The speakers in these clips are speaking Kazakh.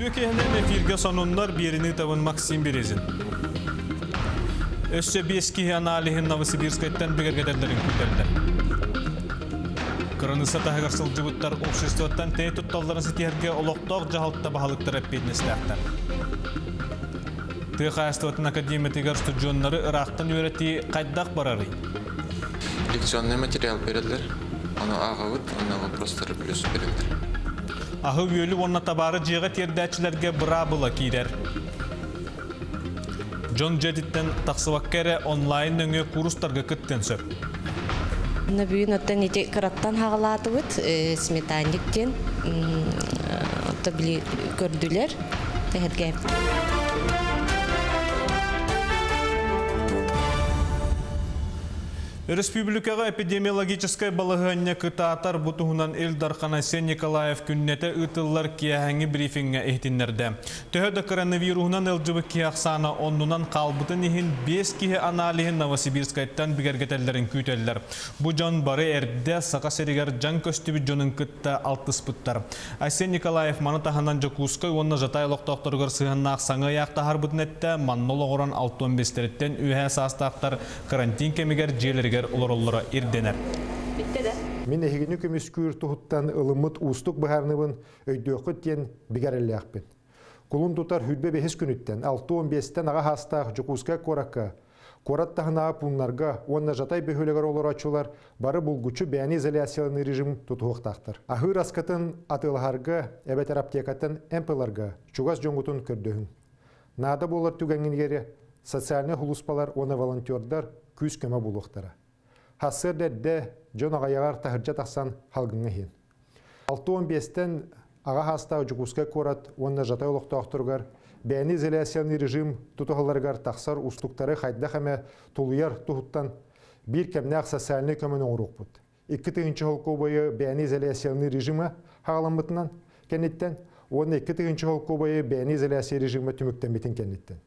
Түйекенен эфирге сонуннар берini табын Максим Березин. Өссө бески аналихин Новосибирскайттан бігергедерлерін күтелдер. Кырыныса тахыгар сылжыбыттар обществоттан тей тутталларын сетиерге олоқтоқ жағалтта бағалықтар әппетіністәқтар. Тыға астуатын академиятыгар студионнары ырақтан өрети қайдақ барары. Лекционный материал берілдер. Оны ағауыт, оны вопростары плюс берілдер. Ағы өйлі онна табары жиға тердәчілерге бұра бұла кейдер. Джон Джедиттен тақсываккері онлайн өңі курустарға күттен сөп. На бүгін оттан ете қыраттан хағалаты бұд, сметанниктен, отта білі көрділер, тәхетке. Республикаға эпидемиологическай балығыне кытаатар бұтуғынан Элдар Сен Николаев күннеті ұтылар кияхәңі брифинге ehtinlerde. Төһөдө коронавирусынан элжыбы кияқсаны оннунан қалбытын ихин 5 кихе аналихин Новосибирскайттан бігергетелерін күйтеллер. Бұ жон бары әрді сақа серігер жан көстібі жонын кытта алтыс бұттар. Айсен Николаев маны таханан жокускай онна жатай лоқтоқтырғыр сығыннақ саңы яқтахар бұтын әтті маннолы ғоран 6-15-тереттен үйә састақтар карантин кемігер желерге кемигер олороллора ирденер. Мен эхигини көмүс күр тухуттан ылымыт устук бахарныбын өйдөккө тен бигереллээхпин. Кулун тутар хүлбе бехес күнүттен 6-15-тен ага хастаах жукуска коракка Корат тахнаа пуннарга онна жатай бөхөлөгөр олорачулар бары булгучу бәни изоляциялы режим тутуохтактар. Ахыр аскатын атыларга эбетер аптекатын эмпыларга чугас жоңгутун көрдөһүн. Нада болар түгәнгенгере социальный хулуспалар оны волонтердар күз көмө булуктара. Хасыр дәдді жон ағаяғар тахыржа тақсан халгыңа хен. 6-15-тен аға хаста жүгіске көрат, онна жатай олықтақтырғар, бәйні изоляцияны режим тұтығыларғар тақсар ұстықтары қайда қәмә тұлыяр тұхыттан бір кәмнәқ социальный көмін оңыруқ бұд. Икі тігінші холқу бойы бәйні изоляцияны режимі хағаламытынан кәнеттен, оны икі тігінші холқу бойы бәйні изоляция режимі түміктен бетін кәнеттен.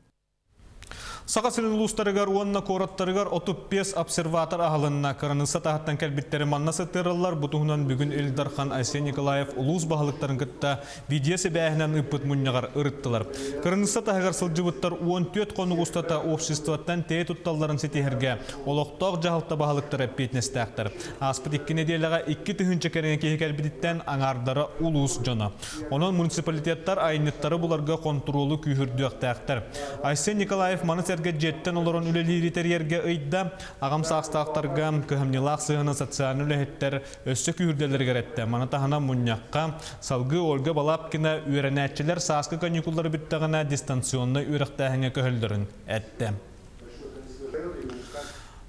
Сағасының ұлыстарығар, онына қораттарығар 35 обсерватор ағылынна қырыныса тағаттан кәлбеттері маннасы тырылар бұтығынан бүгін Элдархан Айсен Николаев ұлыс бағылықтарын күтті видеосы бәйінен үппіт мұннағар ұрыттылар. Қырыныса тағығар сылжыбыттар 14 қоны ұстата обществоттан тей тұтталарын сетехерге олықтақ жағылта бағылықтары петнестәқтір. Аспыт 2 неделяға 2 түхінші кәріне кейі кәлбеттен аңардары ұлыс жона. Оның муниципалитеттар айнеттары бұларға контролы күйірдіяқтәқтір. Айсен Николаев маны сәрге жеттен олорон үлелиритер ерге ыйда агам саастаактарга көһөмнилаак сыгына социальный үлэхеттер өссө күүрделер керетте мана тахана муньякка салгы ольга балапкина үйренәчилер сааскы каникуллары биттагана дистанционный үйрәхтәһеңе көһөлдөрүн әтте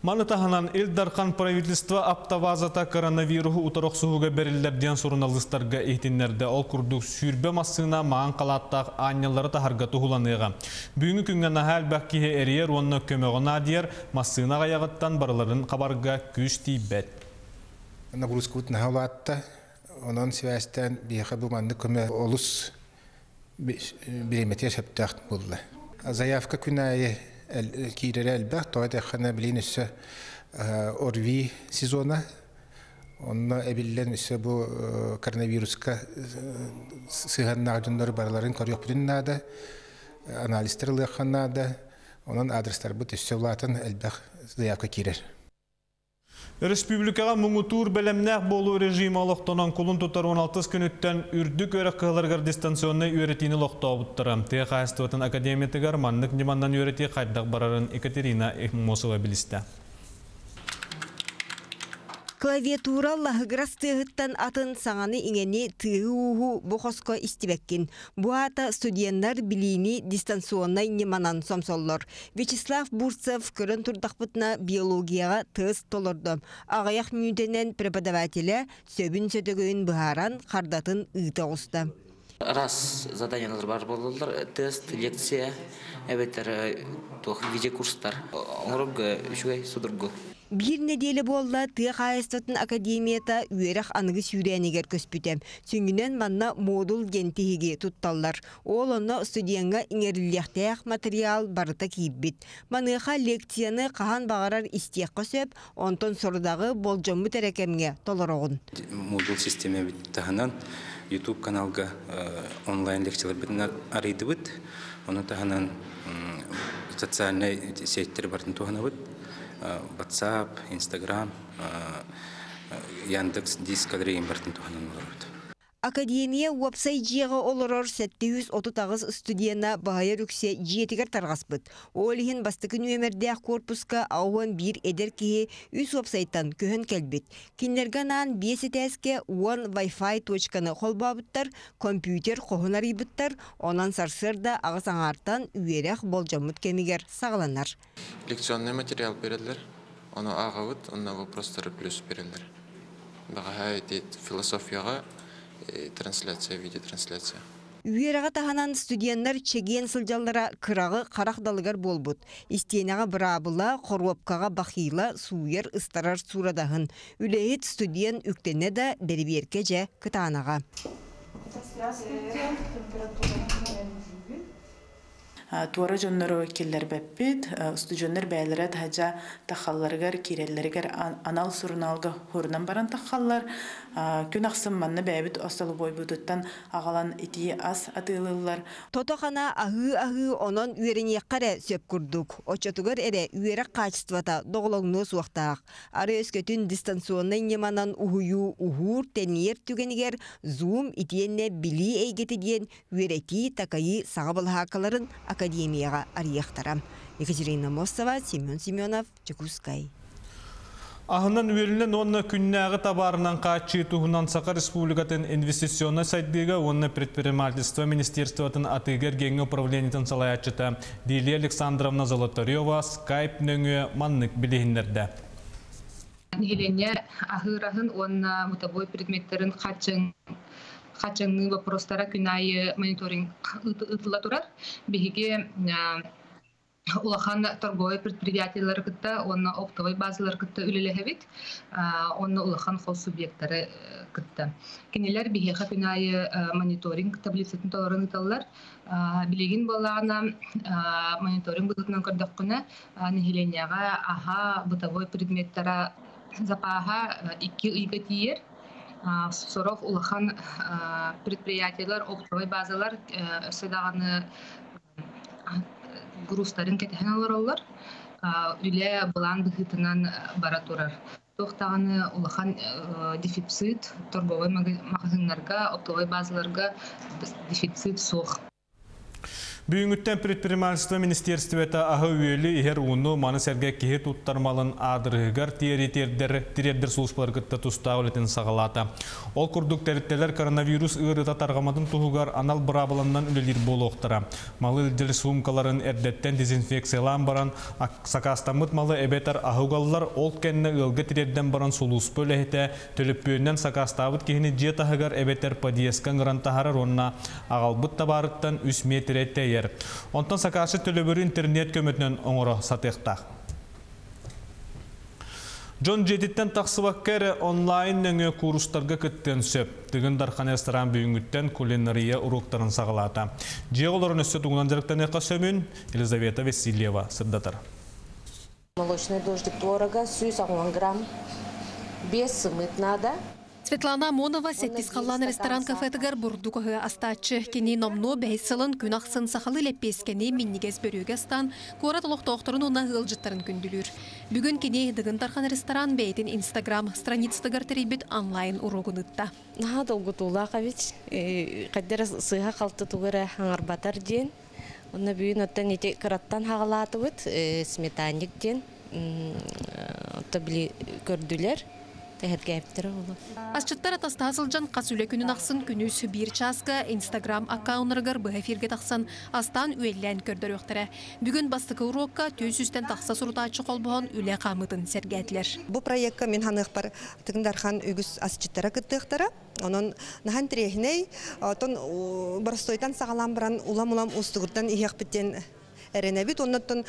Манытаханан Илдархан правительство аптавазата коронавирусу утарок суһуга бериллерден сурналыстарга ихтиннерде ол курдук сүрбе массына маан калаттак аннялары тахарга тухуланыга. Бүгүнкү күнгө нахал бакки эриер онно көмөгөна диер массына гаягыттан барларын кабарга күч тийбет. Нагрузкут нахалатта онон связьтен бияха бу манды көмө олус бириметия шептахт булды. Заявка күнайы киирер элбэх тоҕо тэххэнэ билин өссө орви сезона онно эбиллен өссө бу коронавируска сыһаннаажуннар бараларын көрүөхпүтүн наада анализтер ылыахханнаада онон адрестар бу өссө улаатын элбэх заявка киирер Республикаға мұңытур бәлемнәк болу режимі олықтонан құлын тұтар 16 күніттен үрдік өрі қығыларғар дистанционны үйретіні лоқта обыттыры. Қайыстыватын академиятығар маннық неманнан үйреті қайдақ барарын Екатерина Эхмосова білісті. Клавиатура лахыграс тыгыттан атын саңаны иңени тыгы уху бухоско истибеккин. Буата студенттар билини дистанционный неманан сомсоллор. Вячеслав Бурцев көрін турдақпытна биологияға тыз толорды. Ағаяқ мүйтенен преподавателя сөбін сөтөгөйін бұхаран қардатын ыйта ұсты. Раз заданиялар бар болдылар, тест, лекция, әбеттер, видеокурстар. Оңырып, үшігай, судырғы. Бир неделе болла тыа хайыстатын академията үерах аныгы сүйрәнегер көспүтем. Сүңгінен манна модул гентиһиги тутталлар. Ол онно студиянга иңерилияқтаяқ материал барыта киирбит. Маныха лекцияны қахан бағарар истиякка сөп, онтон сордағы болжомму тәрекемге толорогун. Модул системе бит таханан YouTube каналга онлайн лекциялар битен арыйдыбыт. Оны таханан социальный сеттер туханабыт. WhatsApp, Instagram, Яндекс Дискадрейн бартын туханан оларбыт. Академия вебсайт жиэға олорор 730 студияна бағайыр үксе жетігер тарғаспыт. Олихин бастықы нөмердәқ корпуска ауын бір эдер кеге үс вебсайттан көхін кәлбет. Кинлергенан бесі тәске one wi-fi точканы қолбабыттар, компьютер қоғынар ибыттар, онан сарсырда ағыс аңартан үйерек болжамыт кемигер сағыланар. Лекционный материал берелер. Оны ағавыт, онна вопростары плюс берелер. Баға философияға трансляция, видеотрансляция. Үйераға таханан студенттар чеген сылжаллара кырағы қарақдалығар болбут. Истенаға бұрабыла, қорвапкаға бақила, суер ыстарар сурадағын. Үлейет студент үктене да дәрберке жә кытанаға. туора дьонноро киллер бэппит студионнер бээлерэ тахажа тахалларыгар киреллеригер анал сурналга хурнан баран тахаллар күн аксын манна бээбит остолу бойбутуттан агалан ити ас атыылылар Тотохана ахы ахы онон үйеренеққаре сөп күрдік. Очотугар эре үйерек качествата доголоңну суақтақ. Ары өскөтүн дистанционный неманан ухую ухур тенер түгенігер зум итиенне били эйгети диен үйерети такайы сағабыл хакаларын академияға арияқтарам. Екатерина Мостова, Семен Семенов, Чекускай. Ахынан үйелінен онны күннәғы табарынан қачы туғынан Сақа Республикатын инвестиционны сайдыға онны предпринимательство министерствотын атыгер геңі управлениятын салаятчыта Дилия Александровна Золотарева скайп нөңі маннык білігіндерді. Елене ахырахын онна мутабой предметтерин хачың хачыңны вопростара күнайы мониторинг ытыла турар. Биһиге улахан торговый предприятиялар кытта, онна оптовый базалар кытта үлелехебит, онна улахан хол субъекттары кытта. Кенелер биһиха күнайы мониторинг таблицатын толорын ыталлар. Билигин балаана мониторинг бытынан көрдөккүнө нихиленияга аха бытовой предметтара запаха икки ыйга тиер, Соров улахан предприятиялар, оптовый базалар өсөдаганы грустарын кетехен олар. Үле булан быхытынан бара турар. Тоқтағаны улахан дефицит торговый магазинларга, оптовый базаларга дефицит соқ. Бүйінгіттен предпринимательство министерствета ағы үйелі ихер уну маны сәрге кеге туттармалын адырығығар тиердер службалар кітті тұстағылетін сағалата. Ол күрдік тәріттелер коронавирус ұрыта тарғамадың тұғығар анал бұрабыланнан үлелер болу оқтыра. Малы үлдер сумкаларын әрдеттен дезинфекциялан баран, сақастамыт малы әбетар ағығалылар ол кәнні ылғы тиерден баран сұлус бөліхеті төліппүйінен сақастабыт кехіні жет ағығар әбетер падиескан ғырантахарар онна ағалбыт табарыттан 3 метр әттәйер. Онтан сақашы төлөбірі интернет көмітінен оңыры сатықтақ. Джон Джедиттен тақсыбақкәрі онлайн нөңе курустарға күттен сөп. Тігін дархан ресторан бүйінгіттен кулинария уроктарын сағылата. Же оларын өсі жарықтан еқа сөмін Елизавета Васильева сырдатыр. Молочный дождик творога, сүйс 1 грамм. Без сымыт надо. Светлана Монова сеттис қаллан ресторан кафетігер бұрдуқығы астачы кені номно бәйсілін күн ақсын сақалы леппескені миннигез бөріге стан корат олықтоқтырын оны ғылжыттарын күнділір. Бүгін кені дығын тархан ресторан бәйтін инстаграм страництығыр тәрейбіт онлайн урогын ұтта. Наха долгутула қавич, қаддер сыға қалты туғыры аңарбатар ден. Онна бүйін оттан ете қыраттан хағалаты бұд, сметаник ден. Отта білі көрділер. Тәһәргәптер олы. Асчыттар атаста асылжан қасүлі күнін ақсын күнүс бір часка инстаграм аккауныргар бұға фирге тақсан астан үйеллән көрдір өқтірі. Бүгін бастықы урокка төз үстен тақса сұрутачы қолбуған үлі қамытын сәргәтлер. Бұл проектка мен ханық бар тыңдархан үгіс асчыттара кыттықтара. Онон нахан тирехней, тон барстойтан сағалам баран улам-улам устығырдан иек біттен әренәбит, оннаттан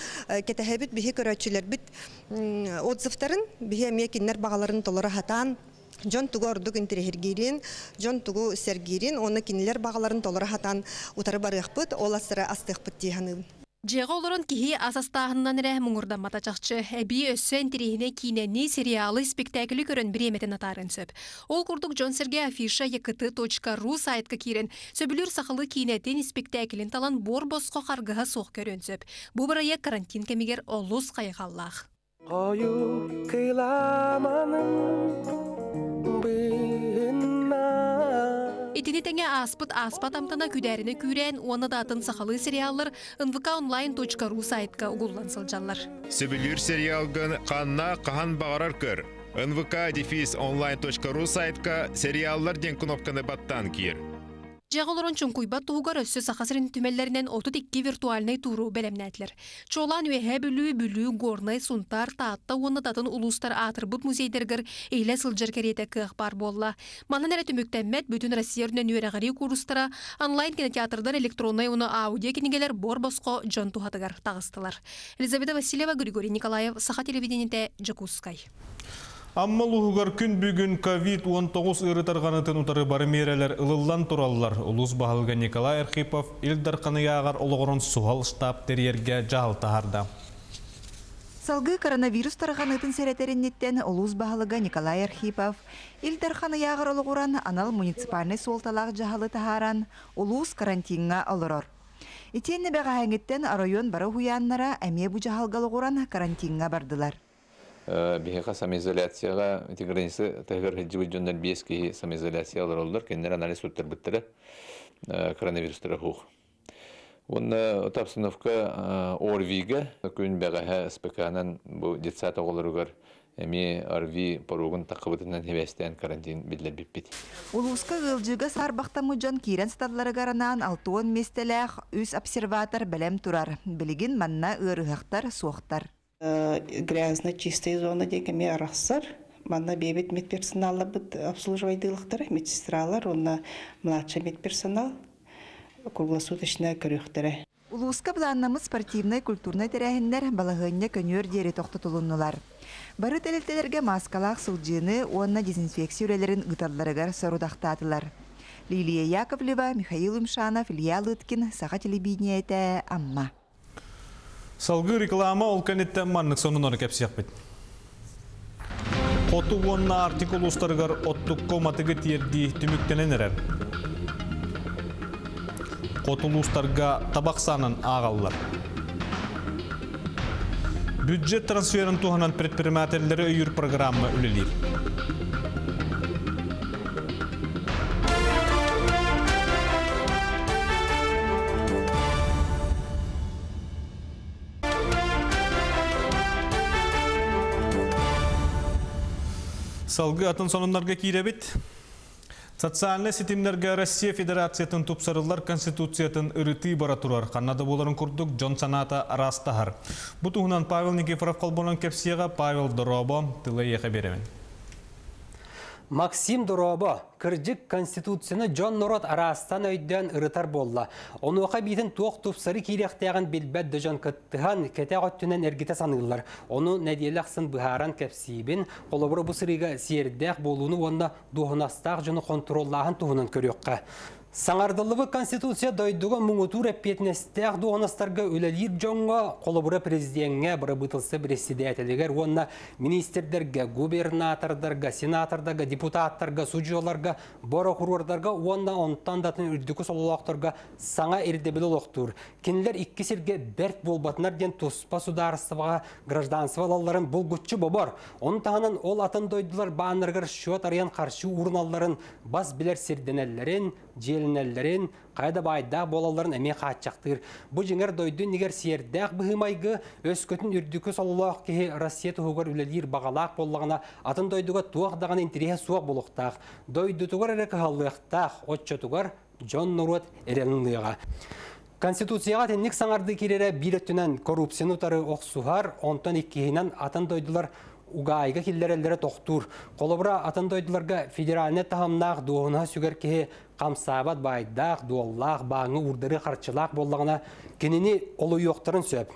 кетәһәбит биһи көрәчүләр бит отзывтарын биһи әмия киннәр бағаларын толора хатан Жон тугу ордук интерехиргирин, жон тугу сергирин, оны кинилер бағаларын толора хатан утары барыхпыт, ол асыра астыхпыт тиханы. Жеға оларын кихи асастағынан әрі мұңырданмата чақчы. Әбі өссі интерегіне кейнені сериалы спектаклі көрін біреметін атарын сөп. Ол күрдік Джон Серге афиша екіті.ру сайтқа керін. Сөбілер сақылы кейнетін спектаклін талан бор босқо қарғыға соқ көрін сөп. Бұл бірайы карантин кемегер олус қайғаллақ. Қою Итини теңе аспыт аспат амтана күдәріні күрән, оны датын сақалы сериаллар nvkonline.ru сайтқа ұғылан сылжалар. Сөбілер сериалгын қанна қахан бағарар көр. nvk-online.ru сайтқа сериаллар ден кнопканы баттан кир. Жағылырын чүнкуйбат туғығар өссі сақасырын түмеллерінен 32 виртуальный туру бәлемнәтлер. Чолан өйе бүлі бүлі горнай сунтар таатта оны датын улустар атырбыт музейдергер ейлі сылжыр кереті бар болла. Манан әрі түміктәммәт бүтін Россиярнен үйрәғари курустара онлайн кинотеатрдар электронный уны аудио кинегелер бор босқо жон тухатыгар тағыстылар. Елизавета Васильева, Григорий Николаев, Саха телевидениеде Джакускай. Аммал уһугар күн бүгін COVID-19 ырытарғанытын утары бары мерелер ылыллан тураллар. Улус бағылға Николай Архипов Илдар Қанıyағар олығырын суғал штаб терьерге жағыл. Салгы коронавирус тарғанытын сәретеріннеттен улус бағылыға Николай Архипов Илдар Қанıyағар олығыран анал муниципальный солталақ жағалы тахаран улус карантинға олырыр. Итенне бәға әңеттен район бары хуяннара әме бұ жағалғалығыран карантинға бардылар. Эти границы тегер хиджи жондан биес ки самоизоляциялар олдор кеннер анализ уттар биттер коронавирустар хух эта обстановка орвига күн бәгәһә спеканан бу детсат оголоругар эми арви поругун такыбытынан хебестен карантин биллер биппит. Улуска гылжыга сарбахтамы жон кирен стадларыгаранан алтуон местелэх үс обсерватор белем турар. Билигин манна ырыхтар суохтар. Грязно чистая зона дегеме арахсар манна бебет медперсоналы бит обслуживайдылыктар медсестралар онна младший медперсонал круглосуточная көрөхтөрө Улуска планнамыз спортивный культурный тәрәһеннәр балагыння көнөр дери тоқтатылыннылар. Бары тәлелтелерге маскалақ сылжыны, онна дезинфекция үлелерін гыталларыгар сорудақтатылар. Лилия Яковлева, Михаил Умшанов, Илья Лыткин, Саха телевидениеті Амма. Салгы реклама ол кәнеттен маннық сонын кәпсияқ бет. Қоту артикул ұстарығар оттық коматығы тиерді түміктенен әрер. Қотулустарға табақ санын ағалылар. Бюджет трансферін туғанан предпринимательдері өйір программа үлелер. Салгы атын сонунларга киребит. Социальный сетимлерге Россия Федерациятын тупсарылар Конституциятын ырыты бара турар. Канада боларын курдук Джон Саната Растахар. Бутугунан Павел Никифоров колбонан кепсияга Павел Доробо тылы еха беремен. Максим Доробо кырдык конституцияны Джон Норот арастан өйден ырытар болла. Онуға бейтін тоқ тупсары кейректеген билбәт дөжан кыттыған кәтә ғоттүнен әргіте санылар. Оны нәделяқсын бұхаран кәпсейбін, қолыбыры бұсырыға сиердәқ болуыны онна дуғынастақ жыны контроллағын туғынан көріққа. Саңардылығы Конституция дойдуға мұңытур әппетінестәқ дуғанастарға өлелер жоңға қолыбыры президентге бұры бұтылсы председателігер, онна министердерге, губернатордарға, сенатордарға, депутаттарға, судьяларға, бора құрвардарға, онна онтан датын үрдікі солылақтарға саңа ердебілі олықтыр. Кенілер ikki серге бәрт болбатынар ден тұспа сударыстыға граждансывалаларын бұл күтчі бобар. Он тағынан ол атын дойдылар бағанырғыр шуат ариян қаршы урналарын бас білер серденелерін, желінелерін, қайда байда болаларын әме қатчақтыр. Бұ жеңер дойды негер сиердәқ бұхымайғы өз көтін үрдікі солылақ кеге Россия тұғығыр үлелер бағалақ болағына атын дойдыға туақдаған интереhe суақ болуқтақ. Дойды тұғыр әрі қағалықтақ, отчы тұғыр Джон Нұрот әренлыға. Конституцияға тенник саңарды керері билеттінен коррупцияны ұтары оқсуғар, онтан еккейінен атын дойдылар угайга киллереллере тохтур. Колобра атын дойдыларға федеральне тахамнақ дуғына сүгер кеhe қамсабат байдақ, дуоллақ, баңы урдары қарчылақ боллағына кенені олу йоқтарын сөп.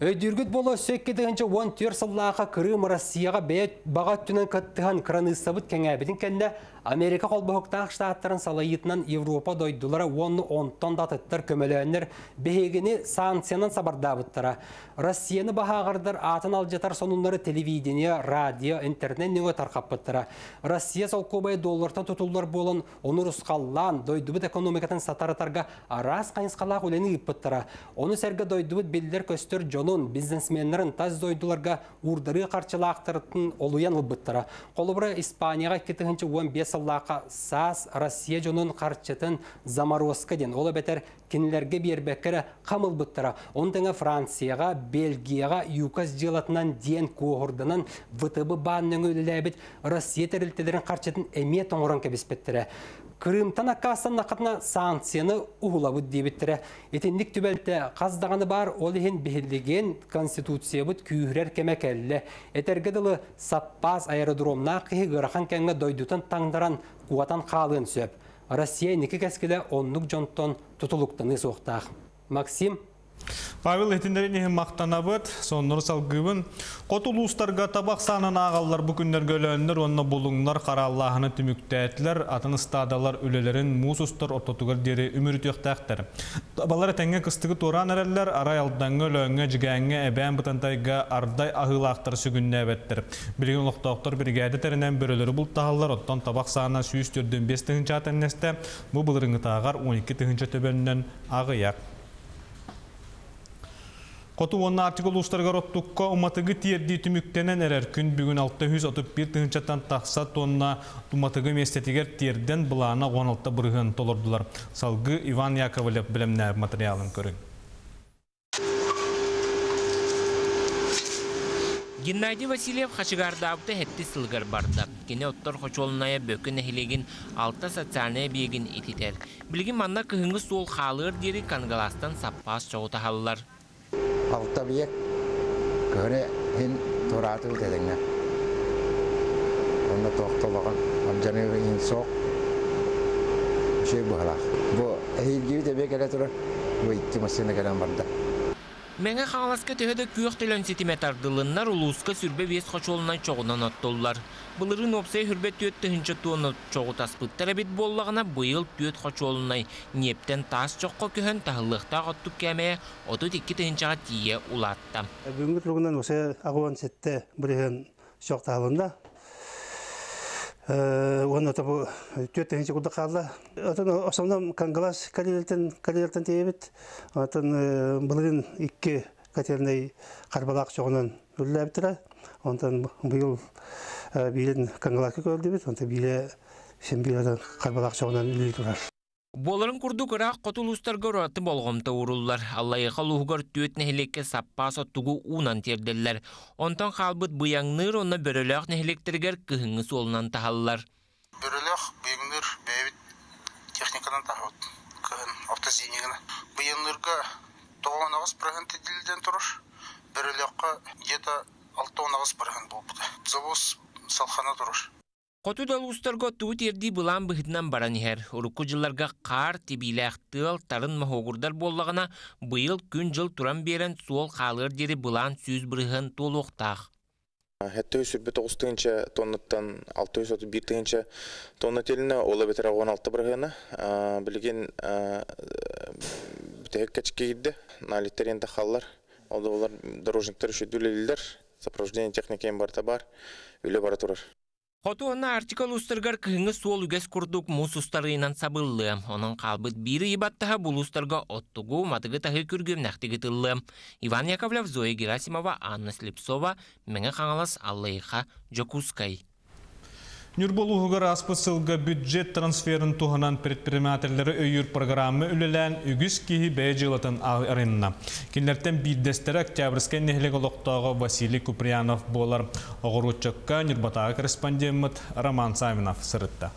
Өйдүргүт боло сөккетігінші 14 сыллаға Крым Россияға бәйт баға түнен каттыған краныстабыт кәңәбетін кәнді Америка қолбақықтақ штаттарын салайытынан Европа дойдулары оны онтон датыттар көмеләнер бейгіні санкциянан сабардабыттара. Россияны бағағырдар атын алжатар сонунлары телевидение, радио, интернет нөңі тарқаппыттара. Россия сол көбай доллардан тұтулар болын, оны рұсқаллан дойдубыт экономикатын сатарытарға арас қайынсқалақ өлені иппыттара. Оны сәргі дойдубыт белдер көстер жонун бизнесменлерін таз дойдуларға урдары қарчылақтырытын олуян ұлбыттара. Қолыбыры Испанияға кетігінші 15 сыллақа сас Россия жонун қарчытын заморозка ден. Олы бәтер кенілерге бербеккері қамыл бұттыра. Онтыңа Францияға, Бельгияға, Юкас жылатынан ден коғырдынан ВТБ банның өліләбіт Россия тәрілтелерін қарчытын әме тоңыран кәбеспеттірі. Крымтан аккасан нақытына санкцияны уғылабыд дебіттірі. Етіндік түбәлті қаздағаны бар ол ехен бігілдеген конституция бұд күйірер кәмәкәлі. Әтергеділі саппас аэродромна қиғы ғырахан кәңі дойдутын таңдаран қуатан қалын сөп. Россия некі кәскілі оннық жонтон тұтылықтаны соқтақ. Максим Павел етіндеріне мақтанабыт, сонныр салгыбын. Қот улустарға табақ санын ағалар бүкіндер көлөннер, онына бұлыңлар қараллағыны түміктәтілер, атын стадалар өлелерін мусустар ортотугар дері үмірі төқтәқтір. Табалар тәңге қыстығы туран әрелер, арай алдаңы өлөңі жігәңі әбән бұтантайға ардай ағылақтар сүгінне әбәттір. Білген ұлықтауқтар бригады тәрінен бөрілері бұл тағалар, оттан табақ саны 104-5 тігінші атыннесті, бұл бұлырыңы тағар 12 тігінші төбелінен ағыяқ. Қоту онна артикул ұстарға роттукка уматыгы тиерді түміктенен әрер күн бүгін 631 тыңчаттан тақса тонна уматыгы местетігер тиерден бұлана 16 бұрығын толырдылар. Салгы Иван Яковлев білімнә материалын көрін. Геннадий Васильев хачыгардабыты хетти сылгар барды. Кене оттор хочолуная бөкін әхилеген алта социальная бегін ититер. Білген манна кыхыңы сол халыр дері кангаластан саппас жоғыта халылар. Алта биек көре хин тураты үтедеңне онна тоқтолған амжаны ин соқ шей бұхалақ бұ әйілгеу тебе келе бұ икки келен барда Мәңе қағаласка төһөдө күйөк төлөн сетиметардылыннар улууска сүрбе вес хочолунан чоғунан оттоллар. Былырын опсай хүрбе төт тыһынчы туону чоғу таспыттара бит боллагына быйыл төт хочолунай нептен тас чоққа көһөн тахыллыхта оттук кәмәе отут икки тыһынчаға тие улатта. Бүгүнкү тургунан осе агуан сетте бирген шоқталында оны табу төт тыһынчы куда қалды. Отон основном кангалас калилтен калилтен тиебит. Отон былырын икки катерней чоғунан үлләбитра. Онтан билен биле сен турар. Боларын курдук ыраак котулустарга ураты болгомта уруллар. Аллайыка лугар төт нехилекке саппаса тугу унан терделлер. Онтан халбыт буяңныр онна бөрөлөк нехилектергер кыһыңы солунан тахаллар. Бөрөлөк буяңныр бэбит техникадан тахот. Кыһын автозинигина. Буяңнырга 9% дилден турur. Бөрөлөккө где-то 6-9% болбута. Завоз салхана турur. Коту далустарго туут ерди былан быхытынан баран ихер. Урукку жылларга қар, тибилэхтыл, тарын махогурдар боллагана быйыл күн жыл туран берен суол қалыр дери былан сүз бырыхын толуқтақ. Хәтті сүрбе 9 тыгынча тоннаттан 631 тыгынча тонна теліне ола бетер 16 бұрғыны. Білген бітәк кәчке кидді, налиттер енді қаллар. Олар дорожниктер үші дүлелілдер, сопровождение барта бар, үйлі бара. Хоту онна артикал устаргар кыһыңы суол үгес курдук мус устарыынан сабыллы. Онын қалбыт бири ибаттаха бул устарга оттугу матыгы тахы күргөм нәхтиги тыллы. Иван Яковлев, Зоя Герасимова, Анна Слепцова, Меңе қаңалас Аллайха Жокускай. Нюрболуғығыр аспысылғы бюджет трансферін туғынан предпринимателері өйір программы үлілән үгіз кейі бәй жылатын арынна. Кенлерттен биддестері октябрьскен нехлег олықтағы Василий Куприянов болар. Оғыручыққа Нюрбатағы корреспондент Роман Савинов сырытта.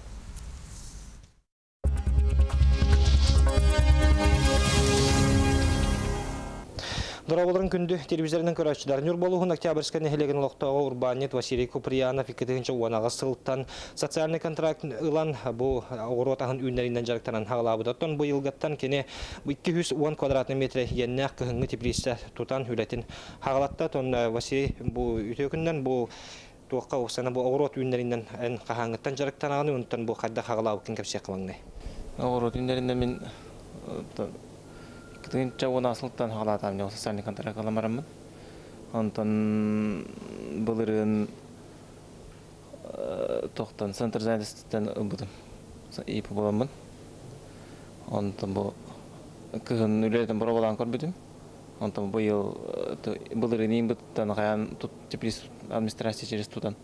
Дороголарын күнді телевизорынан көрәчілер. Нүр болуғын октябрьская нехелеген лоқтауға Урбанет Василий Куприянов икетігінші уанаға сылттан социальный контракт ылан бұл оғырот ағын үйнерінен жарықтанан хағылабы доттон бұл елгаттан кене 210 квадратный метр еннәқ көхіңгі теплисті тутан үлетін хағалатта тон Василий бұл үтөкінден бұл кытыгынча оны асылттан халатам не социальный контракт аламарамын онтон былырын тоқтан центр занятостьтен ыбытым ип боламын онтон бу кыгын үлетен бора болан көрбүдүм онтон быйыл былырын ийин каян теплис администрация через тутан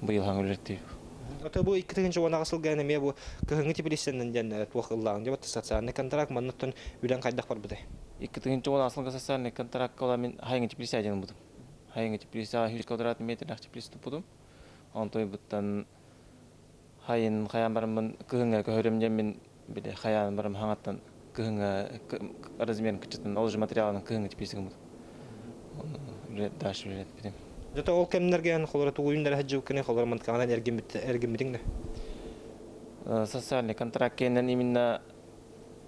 быйыл хаң үлеттип Ата бу икки тыгынчы деп социальный контракт контракт кола мен хайыңы типилисе ажын будум. Хайыңы типилисе 100 квадратный метр нах типилис тупудум. Онтой буттан хайын хаян барымын кыһыңа көһөрөм мен биде хаян барым хаңаттан кыһыңа размерин кычытын ол же материалын кыһыңа типилисигим будум. Даш билет бидем. Жата ол кемнерген холора тугуйндар хаджу кене холора манткана эргим бит эргим битиң да. Социальный контракт кенен именно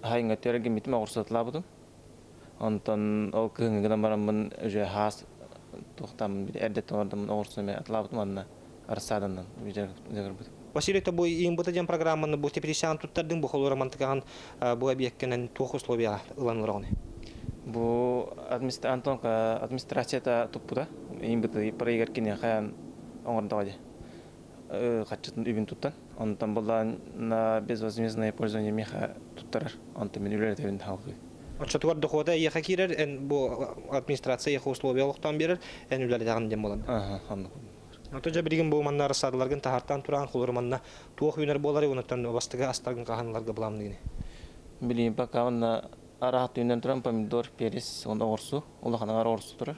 хайнга төргем битме урсатлабыдым. Онтон ол кынгыдан барамын уже хас тухтам бит эрдет ордым орсуме атлабыдым анна арсадандан бижер бит. Василий то бу им бутаден программаны бу теперисян туттардың бу холора манткан бу объекткенен тух условия ыланырганы. Бу администрация администрацията туппуда им быты проигер кине хаян оңорда ваде. Хатчытын үбин туттан. Онтан болан на безвозмездное пользование меха туттарар. Онтан мен үлер тебин халкы. Отчетуар дохода яха кирер, эн бу администрация яха условия локтан берер, эн үлер даган дем болан. Ага, ханды. Ото жа бирген бу маннар садыларгын тахартан туран хулur манна туох үйнер болары онтан бастыга астагын каханларга буламдыгыны. Билим пока онна араат үйнен туран помидор, перец, он орсу, улахана орсу турар.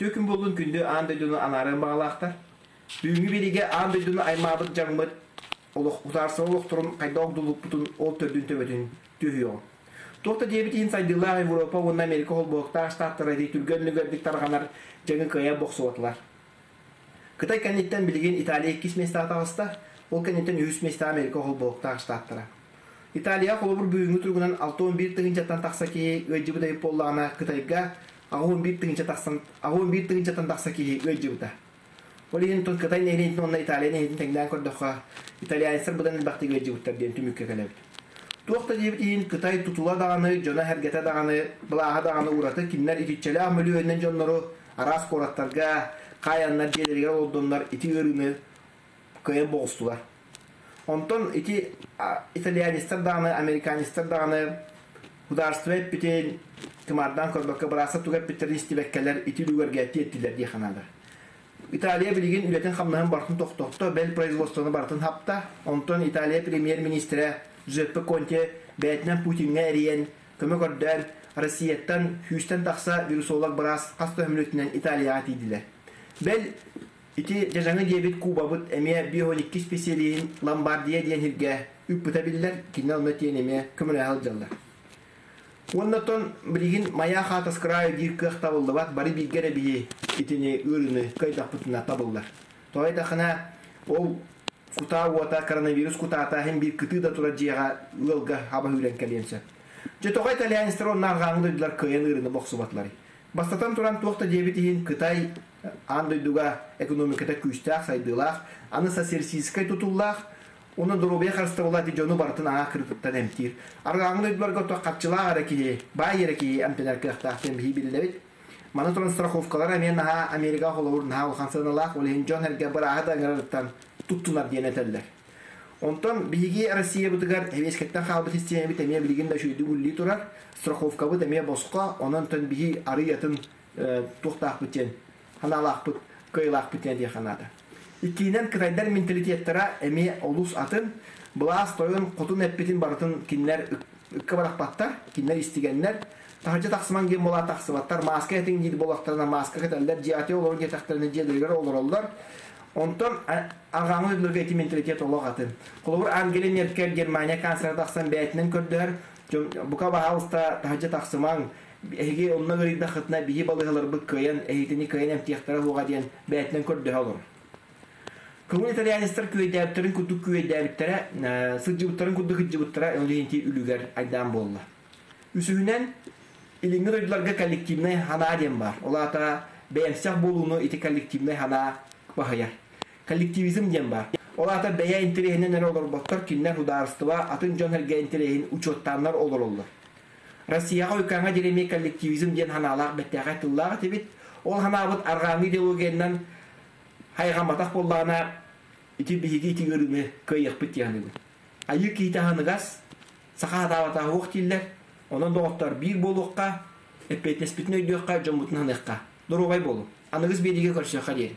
хадери. Үтөкүн болдун күндө андойдуну анарын бағалақтар. Бүгүнгү береге андойдуну аймабыт жаңмыт олық утарсы олық тұрын қайда бұтын ол төрдүн төбөтін түйіо. Тоқта дебетин сайдылар Европа, онна Америка холбоқта штаттары дей түргөн нүгердік тарғанар жаңы кая боқсуатылар. Кытай кәнеттен білген Италия кис места атағыста, ол кәнеттен үс места Америка холбоқта штаттары. Италия холбур бүгүнгү тургунан 6-11 тыгынчаттан тақса Кытайга агуун бир тыгынча таксан агуун бир тыгынча тан такса ки өйжүбүта ол ен тон кытай нерин онна италия нерин теңден көрдөха италиянстар будан бакты өйжүбүттер ден түмүккө келебит туокта дебит ин кытай тутула даганы жона хергете даганы былааха даганы ураты арас кораттарга олдоннар ити онтон ити государство битен тымардан көрбөккө бараса тугап битерин истибеккелер ити дүгөрге тиеттилер ди ханалар Италия билигин үлетен хамнаһын бартын тоқтоқто бел производствоны бартын хапта онтон Италия премьер-министре Жеппе Конте бәйтнен Путинге эриен көмөк ордан Россияттан хүстен тақса вирусолог барас қас төһмлөтүнен Италияға тидилер. Бел ити жажаңы дебит Кубабыт эме бионикки специалиин Ломбардия диен хирге үппүтә биллер кине алматиен эме көмөлө алжаллар. Оннотон билигин мая хатас краю дир кых табылды бат бары билгере бии итини үрүнү кайдак бутуна табылдар. Той да хана ол кута уата коронавирус кутата хем бир кыты да тура жига ылга хаба хүрен келенсе. Же тогай итальянстар оннар гаңдыдлар кыйын үрүнү боксубатлары. Бастатан туран туакта дебитин Кытай андойдуга экономиката күстак сайдылах, аны сосерсийскай тутуллах, Оны дұрубе қарысты бола ди жону бартын аңа кыртыттан эмтир. Аргаңды өйділерге то қапчылаа араки, бай ереки әмпенер кықтақтен бі білдебет. Маны тұрын страховкалар әмен наға Америка холовур наға улхан сыналақ, олейін жон әрге бір ағы да аңырырыттан туттунар дейін әтелдер. Онтон биги Россия бутыгар эвескеттен халбы система бит эмия билигин да шүйдү гулли турар. Страховка бут эмия боско, онон тон биги арыятын тухтак битен. Ханалак бут, кыйлак битен ди Икинен кытайдар менталитеттера эми олус атын Бұлас тойын құтын әппетін барытын кинлер үкке барақпаттар, кинлер истигенлер. Тахаржа тақсыман ген бола тақсыбаттар, маска әтін дейді болақтарына маска кәтәлдер, жиаты олар ге тақтарына жеділгер олар олар. Онтон арғамы өділерге әти менталитет олақ атын. Құлыбыр Ангелин Меркель Германия канцлер тақсан бәйтінен көрділер. Бұқа бағалыста тахаржа тақсыман Эге онна гырыйда хытна бии балыгылар бу кыйын, эйтини кыйын эмтияқтара хуға дейін көрді олар. Көңіл итальянистар күйедәбіттерін күдік күйедәбіттері, сылжыбыттарын күдік хыджыбыттара өңдейінті үлігер айдан болды. Үсігінен илиңгір өйділерге коллективный хана дем бар. Олата бәйімсіқ болуыны ити коллективный хана бағаяр. Коллективизм дем бар. Олата бәйә интерегінен әрі олар боқтар кинлер хударыстыва атын жон әрге интерегін учоттанлар олар өйкаңа дереме коллективизм ден ханалар. Ол арғаны идеологиянан хайғаматақ боллағына ити биһиги ити көрүмө кыйык яныгы айы киитаһыныгас саха атабата хук тиллер онон доғоттар бир болуққа эппетеспитин өйдүөкка жомутун хыныыкка дурубай болу аныгыз бериге көрсөкка диер